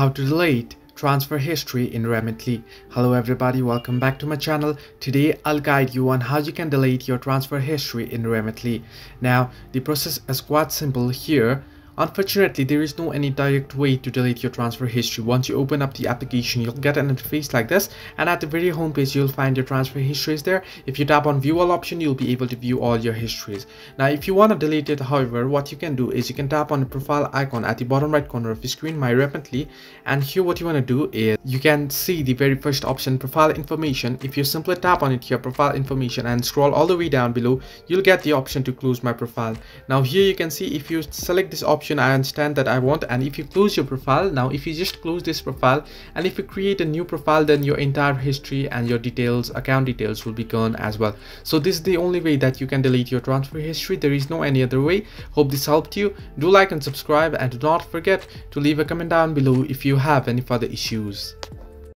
how to delete transfer history in Remitly. Hello everybody, welcome back to my channel. Today I'll guide you on how you can delete your transfer history in Remitly. Now the process is quite simple here. Unfortunately, there is no any direct way to delete your transfer history. Once you open up the application, you'll get an interface like this and at the very home page, you'll find your transfer histories there. If you tap on view all option, you'll be able to view all your histories. Now, if you want to delete it, however, what you can do is you can tap on the profile icon at the bottom right corner of the screen, My Remitly, and here what you want to do is you can see the very first option, profile information. If you simply tap on it here, profile information and scroll all the way down below, you'll get the option to close my profile. Now here you can see if you select this option, I understand that I want and if you close your profile now if you just close this profile and if you create a new profile then your entire history and your details account details will be gone as well. So this is the only way that you can delete your transfer history. There is no any other way. Hope this helped you. Do like and subscribe and do not forget to leave a comment down below if you have any further issues